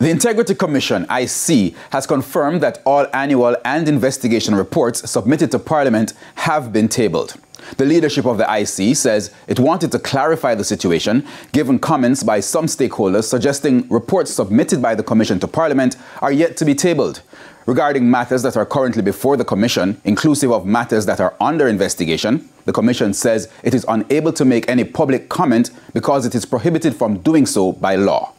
The Integrity Commission, IC, has confirmed that all annual and investigation reports submitted to Parliament have been tabled. The leadership of the IC says it wanted to clarify the situation, given comments by some stakeholders suggesting reports submitted by the Commission to Parliament are yet to be tabled. Regarding matters that are currently before the Commission, inclusive of matters that are under investigation, the Commission says it is unable to make any public comment because it is prohibited from doing so by law.